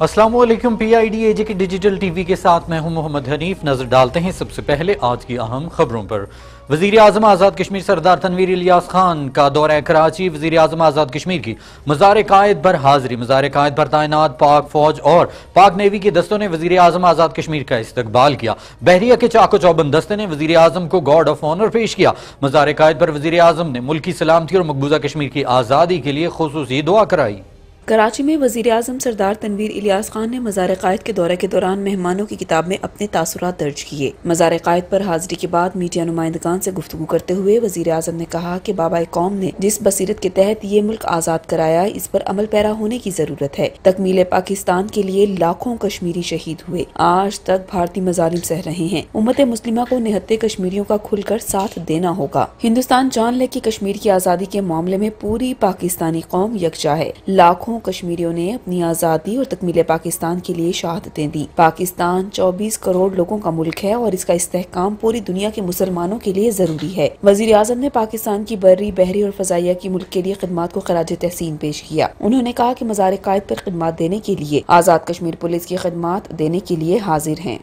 Aslam P I D AJ K digital TV के साथ मैं हूँ मोहम्मद हनीफ। नज़र डालते हैं सबसे पहले आज की अहम खबरों पर। वज़ीर अजम आज़ाद कश्मीर सरदार तनवीर इलियास खान का दौरा कराची। वज़ीर अजम आज़ाद कश्मीर की मजार कायद पर हाजिरी। मजार कायद पर तैनात पाक फौज और पाक नेवी के दस्तों ने वज़ीर अजम आज़ाद कश्मीर का इस्तकबाल किया। बहरिया के चाको चौबंद दस्ते ने वज़ीर अजम को गॉड ऑफ़ ऑनर पेश किया। मजार कायद पर वज़ीर अजम ने मुल्क सलामती और मकबूजा कश्मीर की आज़ादी के लिए खसूसी दुआ कराई। कराची में वज़ीर अजम सरदार तनवीर इलियास खान ने मजार कायद के दौरे के दौरान मेहमानों की किताब में अपने तासुरात दर्ज किए। मजार कायद पर हाजिरी के बाद मीडिया नुमाइंदगान से गुफ्तु करते हुए वज़ीर अजम ने कहा कि बाबा कौम ने जिस बसीरत के तहत ये मुल्क आज़ाद कराया, इस पर अमल पैरा होने की ज़रूरत है। तकमील पाकिस्तान के लिए लाखों कश्मीरी शहीद हुए। आज तक भारतीय मजालिम सह रहे हैं। उम्मत मुस्लिमा को निहत्ते कश्मीरियों का खुलकर साथ देना होगा। हिंदुस्तान जान ले की कश्मीर की आज़ादी के मामले में पूरी पाकिस्तानी कौम यकजा है। लाखों कश्मीरियों ने अपनी आज़ादी और तकमील पाकिस्तान के लिए शहादतें दी। पाकिस्तान 24 करोड़ लोगों का मुल्क है और इसका इस्तेकाम पूरी दुनिया के मुसलमानों के लिए ज़रूरी है। वज़ीर अजम ने पाकिस्तान की बर्री, बहरी और फजाइया की मुल्क के लिए खदमात को खराज तहसीन पेश किया। उन्होंने कहा की मजार कायद पर खदमात देने के लिए, आज़ाद कश्मीर पुलिस की खदमात देने के लिए हाजिर है।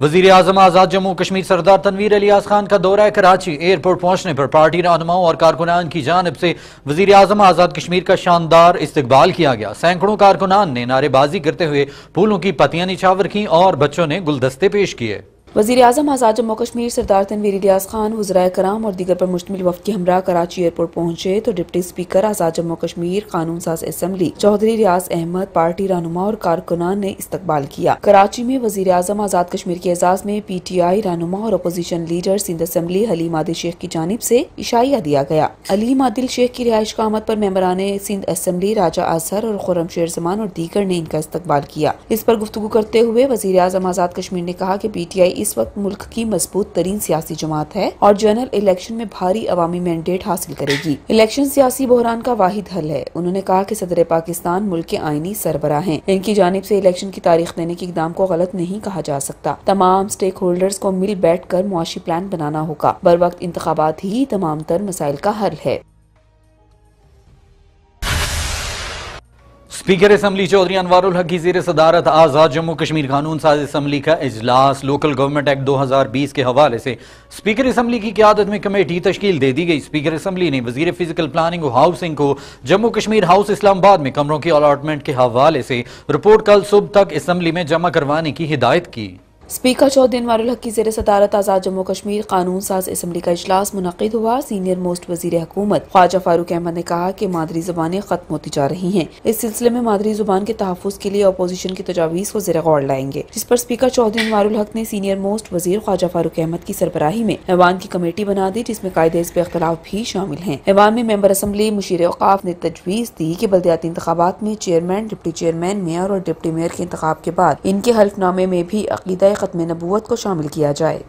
वज़ीर अजम आज़ाद जम्मू कश्मीर सरदार तनवीर अलियास खान का दौरा कराची एयरपोर्ट पहुँचने पर। पार्टी रहनुमाओं और कारकुनान की जानब से वज़ीर अजम आज़ाद कश्मीर का शानदार इस्तकबाल किया गया। सैकड़ों कारकुनान ने नारेबाजी करते हुए फूलों की पतियाँ निछावर की और बच्चों ने गुलदस्ते पेश किए। वजी अजम आज़ाद जम्मू कश्मीर सरदार तनवीर इलियास खान वजरा कराम और दीगर पर मुश्तमिल वफ के हमरा कराची एयरपोर्ट पहुँचे तो डिप्टी स्पीकर आज़ाद जम्मू कश्मीर, कानून साज असम्बली, चौधरी रियाज अहमद, पार्टी रहनुमा और कारकुनान ने इस्तकबाल किया। कराची में वजी अजम आज़ाद कश्मीर के एजाज में पी टी आई रहनुमा और opposition leader Sindh assembly Haleem Adil Sheikh की जानब ऐसी इशाइया दिया गया। अलीम आदिल शेख की रिहाइश का आमद आरोप मेम्बरान सिंध असम्बली राजा अजहर और खुरम शेर जमान और दीगर ने इनका इस्तकबाल किया। इस पर गुफ्तु करते हुए वजी अजम आज़ाद कश्मीर ने कहा की पी टी आई इस वक्त मुल्क की मज़बूत तरीन सियासी जमात है और जनरल इलेक्शन में भारी अवामी मैंडेट हासिल करेगी। इलेक्शन सियासी बहरान का वाहिद हल है। उन्होंने कहा की सदर पाकिस्तान मुल्क के आईनी सरबरा है। इनकी जानब ऐसी इलेक्शन की तारीख देने के इकदाम को गलत नहीं कहा जा सकता। तमाम स्टेक होल्डर्स को मिल बैठ कर मुआशी प्लान बनाना होगा। बर वक्त इंतबात ही तमाम तर मसाइल का हल है। स्पीकर असम्बली चौधरी अनवारुल हक की जीर सदारत आज़ाद जम्मू कश्मीर कानून साज असम्बली का अजलास लोकल गवर्नमेंट एक्ट 2020 के हवाले से स्पीकर असम्बली की क्यादत में कमेटी तश्कील दे दी गई स्पीकर असम्बली ने वज़ीर फ़िज़िकल प्लानिंग और हाउसिंग को जम्मू कश्मीर हाउस इस्लामाबाद में कमरों की अलाटमेंट के हवाले से रिपोर्ट कल सुबह तक असम्बली में जमा करवाने की हिदायत की स्पीकर चौधरी अनवारुल हक की जेर सदारत आज़ाद जम्मू कश्मीर कानून साज असम्बली का अजलास मुनद हुआ। सीनियर मोस्ट वज़ीर हुकूमत ख्वाजा फारूक अहमद ने कहा कि मादरी जबानें खत्म होती जा रही हैं। इस सिलसिले में मादरी ज़ुबान के तहफ़ के लिए अपोजिशन की तजावीज़ को जेर गौर लाएँगे, जिस पर स्पीकर चौधरी अनवारुल हक ने सीनियर मोस्ट वज़ीर ख्वाजा फारूक अहमद की सरबराही में ऐवान की कमेटी बना दी, जिसमें कायदे इस पे अख्तलाफ भी शामिल है। ऐवान में मेंबर असम्बली मुशीर अवकाफ ने तजवीज़ दी की बल्दियाती इंतबात में चेयरमैन, डिप्टी चेयरमैन, मेयर और डिप्टी मेयर के इंतब के बाद इनके हल्फनामे में भी अकीदा ख़त्म नबूत को शामिल किया जाए।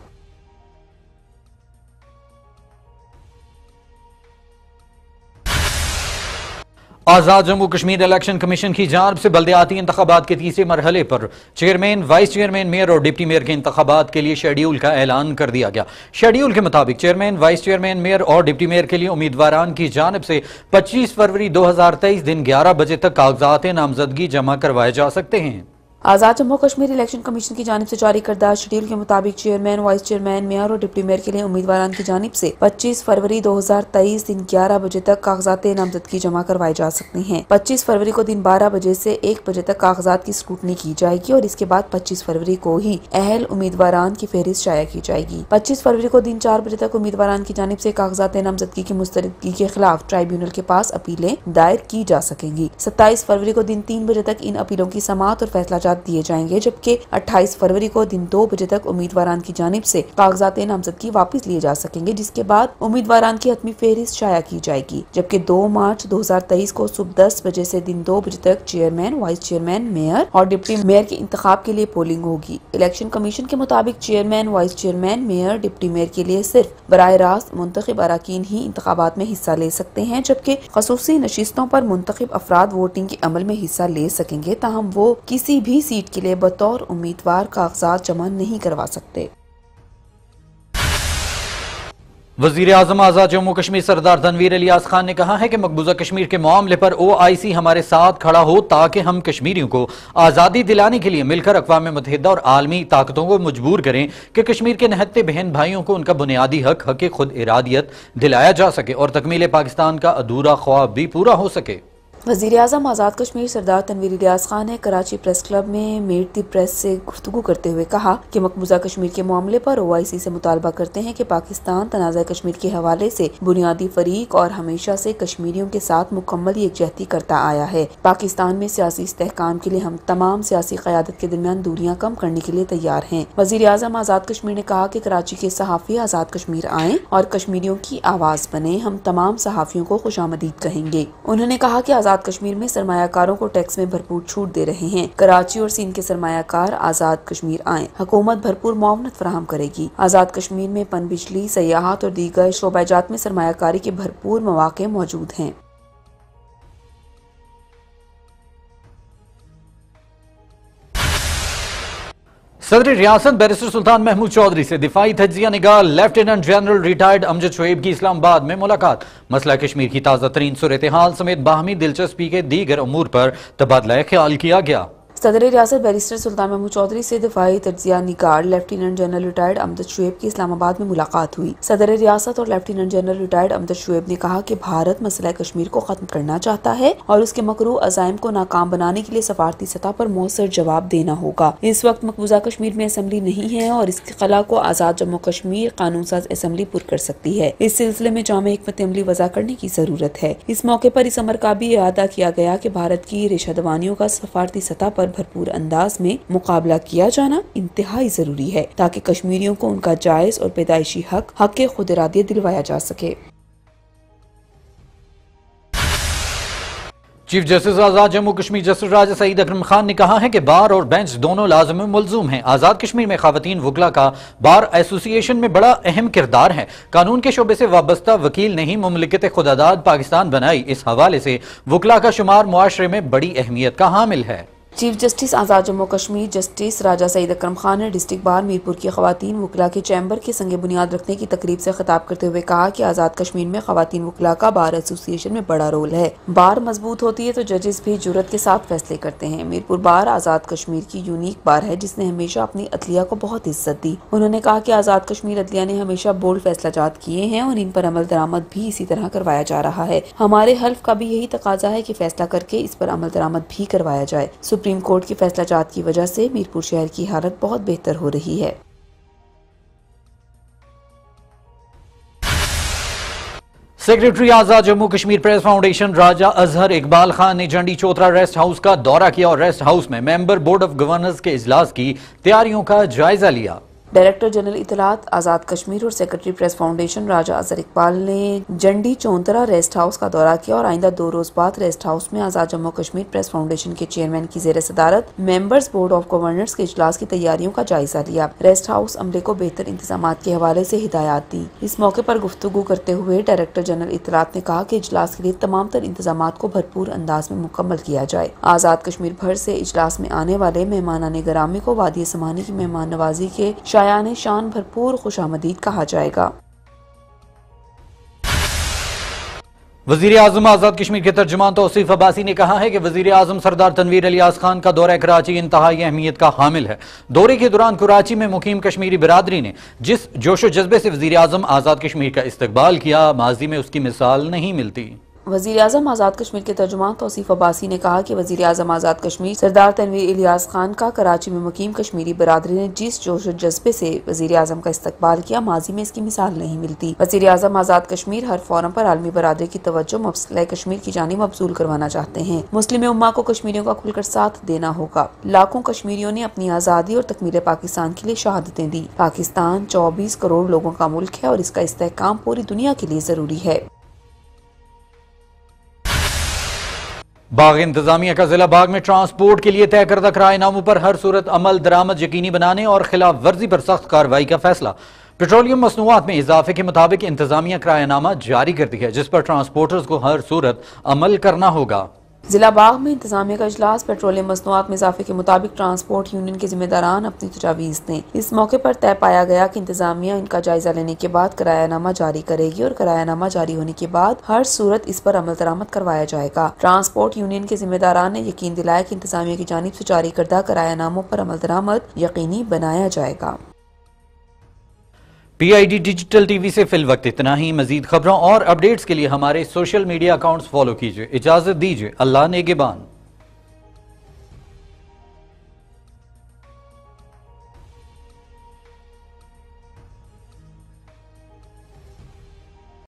आज़ाद जम्मू कश्मीर इलेक्शन कमीशन की जानब से बल्दियाती इंतबात के तीसरे मरहले पर चेयरमैन, वाइस चेयरमैन, मेयर और डिप्टी मेयर के इंतबात के लिए शेड्यूल का ऐलान कर दिया गया। शेड्यूल के मुताबिक चेयरमैन, वाइस चेयरमैन, मेयर और डिप्टी मेयर के लिए उम्मीदवार की जानब से पच्चीस फरवरी दो हज़ार तेईस दिन ग्यारह बजे तक कागजात नामजदगी जमा करवाए जा सकते हैं। आज़ाद जम्मू कश्मीर इलेक्शन कमीशन की जानब से जारी करदा शेड्यूल के मुताबिक चेयरमैन, वाइस चेयरमैन, मेयर और डिप्टी मेयर के लिए उम्मीदवार की जानब से 25 फरवरी 2023 दिन 11 बजे तक कागजात नामजदगी जमा करवाए जा सकते हैं। 25 फरवरी को दिन 12 बजे से 1 बजे तक कागजात की स्क्रूटनी की जाएगी और इसके बाद 25 फरवरी को ही अहल उम्मीदवार की फहरिस्त शाया की जाएगी। पच्चीस फरवरी को दिन चार बजे तक उम्मीदवार की जानब ऐसी कागजात नामजदगी की मुस्तरदगी के खिलाफ ट्राइब्यूनल के पास अपीलें दायर की जा सकेंगी। सत्ताईस फरवरी को दिन तीन बजे तक इन अपीलों की समात और फैसला दिए जाएँगे, जबकि 28 फरवरी को दिन दो बजे तक उम्मीदवार की जानब से कागजात नामजदगी वापस लिए जा सकेंगे, जिसके बाद उम्मीदवार की हतमी फेहरिस्त शाया की जाएगी। जबकि दो मार्च दो हज़ार तेईस को सुबह दस बजे ऐसी दिन दो बजे तक चेयरमैन, वाइस चेयरमैन, मेयर और डिप्टी मेयर के इंतखाब के लिए पोलिंग होगी। इलेक्शन कमीशन के मुताबिक chairman, vice chairman, mayor, deputy mayor के लिए सिर्फ़ बर रास्त मुंतब अरकान ही इंतबात में हिस्सा ले सकते हैं, जबकि खसूसी नशिस्तों पर मुंतब अफराद वोटिंग के अमल में हिस्सा ले सकेंगे, ताहम वो किसी भी सीट के लिए बतौर उम्मीदवार कागजात जमा नहीं करवा सकते। वज़ीर अजम आज़ाद जम्मू कश्मीर सरदार तनवीर अलियास खान ने कहा है कि मकबूजा कश्मीर के मामले पर ओ आई सी हमारे साथ खड़ा हो ताकि हम कश्मीरियों को आज़ादी दिलाने के लिए मिलकर अकवा मुतहदा और आलमी ताकतों को मजबूर करें कि कश्मीर के नहत्ते बहन भाइयों को उनका बुनियादी हक हक खुद इरादियत दिलाया जा सके और तकमील पाकिस्तान का अधूरा ख्वाब भी पूरा हो सके। वज़ीर अजम आज़ाद कश्मीर सरदार तनवीर रियाज खान ने कराची प्रेस क्लब में मेट दी प्रेस से गुफ्तु करते हुए कहा कि मकबूजा कश्मीर के मामले पर ओ आई सी से मुतालबा करते हैं कि पाकिस्तान तनाज़ कश्मीर के हवाले से बुनियादी फरीक और हमेशा से कश्मीरियों के साथ मुकम्मल यकजहती करता आया है। पाकिस्तान में सियासी इसकाम के लिए हम तमाम सियासी क्यादत के दरमियान दूरियाँ कम करने के लिए तैयार हैं। वज़ीर अजम आज़ाद कश्मीर ने कहा की कराची के सहाफ़ी आज़ाद कश्मीर आए और कश्मीरियों की आवाज़ बने, हम तमाम सहाफ़ियों को खुश कहेंगे। उन्होंने कहा की आज़ाद कश्मीर में सरमाकारों को टैक्स में भरपूर छूट दे रहे हैं। कराची और सिंध के सरमाकार आज़ाद कश्मीर आए। हुकूमत भरपूर मुआवनत फराहम करेगी। आज़ाद कश्मीर में पन बिजली सयाहत और दीगर शोबाजात में सरमाकारी के भरपूर मौके मौजूद हैं। सदर रियासत बैरिस्टर सुल्तान महमूद चौधरी से दिफाई तजिया निगाह, lieutenant general retired Amjad Shoaib की इस्लामाबाद में मुलाकात। मसला कश्मीर की ताज़ा तरीन सूरत हाल समेत बाहमी दिलचस्पी के दीगर अमूर पर तबादला ख्याल किया गया। सदर रियासत बैरिस्टर सुल्तान महमूद चौधरी से दिफाई तजिया निगार lieutenant general retired Amjad Shoaib की इस्लामाबाद में मुलाकात हुई। सदर रियासत और lieutenant general retired Amjad Shoaib ने कहा कि भारत मसला कश्मीर को खत्म करना चाहता है और उसके मकरू अजायम को नाकाम बनाने के लिए सफारती सतह पर मौसर जवाब देना होगा। इस वक्त मकबूजा कश्मीर में असम्बली नहीं है और इसके खला को आज़ाद जम्मू कश्मीर कानून साज असम्बली पुर कर सकती है। इस सिलसिले में जाम हमत अमली वजह करने की ज़रूरत है। इस मौके पर इस अमर का भी अदा किया गया की भारत की रिशादवानियों का सफारती सतह पर भरपूर अंदाज में मुकाबला किया जाना इंतहाई ज़रूरी है, ताकि कश्मीरियों को उनका जायज़ और पैदाइशी हक हक खुद इरादियत दिलवाया जा सके। Chief justice Azad Jammu Kashmir justice Raja Saeed Akram Khan ने कहा है कि बार और बेंच दोनों लाजम मुलजूम हैं। आज़ाद कश्मीर में खातन वकला का बार एसोसिएशन में बड़ा अहम किरदार है। कानून के शोबे से वाबस्ता वकील नहीं ममलिकत खुदादाद पाकिस्तान बनाई। इस हवाले से वकला का शुमार मुआरे में बड़ी अहमियत का हामिल है। Chief justice Azad Jammu Kashmir justice Raja Saeed Akram Khan ने डिस्ट्रिक्ट बार मीरपुर की खातन वकला के चैम्बर के संग बुनियाद रखने की तकरीब से खिताब करते हुए कहा कि आज़ाद कश्मीर में खातन वकला का बार एसोसिएशन में बड़ा रोल है। बार मज़बूत होती है तो जजेस भी ज़रूरत के साथ फैसले करते हैं। मीरपुर बार आज़ाद कश्मीर की यूनिक बार है, जिसने हमेशा अपनी अदलिया को बहुत इज़्ज़त दी। उन्होंने कहा की आज़ाद कश्मीर अदलिया ने हमेशा बोल्ड फैसला जात किए हैं और इन पर अमल दरामद भी इसी तरह करवाया जा रहा है। हमारे हल्फ का भी यही तकाजा है की फैसला करके इस पर अमल दरामद भी करवाया जाए। सुप्रीम कोर्ट के फैसला जात की वजह से मीरपुर शहर की हालत बहुत बेहतर हो रही है। Secretary Azad Jammu Kashmir press foundation Raja Azhar Iqbal Khan ने झंडी चौथरा रेस्ट हाउस का दौरा किया और रेस्ट हाउस में मेंबर बोर्ड ऑफ़ गवर्नर्स के इजलास की तैयारियों का जायजा लिया। डायरेक्टर जनरल इतलात, आज़ाद कश्मीर और secretary press foundation Raja Azhar Iqbal ने जंडी चौंतरा रेस्ट हाउस का दौरा किया और आइंदा दो रोज बाद रेस्ट हाउस में आज़ाद जम्मू कश्मीर प्रेस फाउंडेशन के चेयरमैन की जेर सदारत, मेंबर्स बोर्ड ऑफ़ गवर्नर्स के इजलास की तैयारियों का जायजा लिया। रेस्ट हाउस अमले को बेहतर इंतज़ाम के हवाले ऐसी हिदायत दी। इस मौके आरोप गुफ्तु करते हुए डायरेक्टर जनरल इतलात ने कहा की इजलास के लिए तमाम तर इंतज़ाम को भरपूर अंदाज में मुकम्मल किया जाए। आज़ाद कश्मीर भर ऐसी इजलास में आने वाले मेहमान आने ग्रामी को वादी समानी की मेहमान नवाजी के शायान शान भरपूर खुश आमदीद कहा जाएगा। वज़ीर आज़म आज़ाद कश्मीर के तर्जुमान तोसीफ अब्बासी ने कहा है कि वज़ीर आज़म सरदार तनवीर अलियास खान का दौरा कराची इंतहाई अहमियत का हामिल है। दौरे के दौरान कराची में मुकीम कश्मीरी बिरादरी ने जिस जोशो जज्बे से वज़ीर आज़म आज़ाद कश्मीर का इस्तकबाल किया, माजी में उसकी मिसाल नहीं मिलती। वज़ीर अजम आज़ाद कश्मीर के तर्जुमान तोसीफ अब्बासी ने कहा कि वजी अजम आज़ाद कश्मीर सरदार तनवीर इलियास खान का कराची में मुकीम कश्मीरी बरदरी ने जिस जोश जज्बे से वजी अजम का इस्तकबाल किया, माजी में इसकी मिसाल नहीं मिलती। वजी अजम आज़ाद कश्मीर हर फॉरम पर आलमी बरदरी की तवज्जो मसला कश्मीर की जानी मबसूल करवाना चाहते हैं। मुस्लिम उम्मा को कश्मीरियों का खुलकर साथ देना होगा। लाखों कश्मीरियों ने अपनी आज़ादी और तकमीर पाकिस्तान के लिए शहादतें दी। पाकिस्तान चौबीस करोड़ लोगों का मुल्क है और इसका इस्तेकाम पूरी दुनिया के लिए ज़रूरी है। बाग इंतजामिया का जिला बाग में ट्रांसपोर्ट के लिए तय करदा किराएनामों पर हर सूरत अमल दरामद यकीनी बनाने और खिलाफ वर्जी पर सख्त कार्रवाई का फैसला। पेट्रोलियम मसनूआत में इजाफे के मुताबिक इंतजामिया किराएनामा जारी करती है, जिस पर ट्रांसपोर्टर्स को हर सूरत अमल करना होगा। जिला बाग में इंतजामिया का अजलास पेट्रोलियम मसनूआत में इजाफे के मुताबिक ट्रांसपोर्ट यूनियन के जिम्मेदारान अपनी तजावीज़ दें। इस मौके पर तय पाया गया कि इंतजामिया इनका जायजा लेने के बाद किरायानामा जारी करेगी और किरायानामा जारी होने के बाद हर सूरत इस पर अमल दरामद करवाया जाएगा। ट्रांसपोर्ट यूनियन के जिम्मेदारान ने यकीन दिलाया कि इंतजामिया की जानब ऐसी जारी करदा किरायानामों पर अमल दरामद यकीनी बनाया जाएगा। पीआईडी डिजिटल टीवी से फिल वक्त इतना ही। मजीद खबरों और अपडेट्स के लिए हमारे सोशल मीडिया अकाउंट्स फॉलो कीजिए। इजाज़त दीजिए। अल्लाह नेगेबान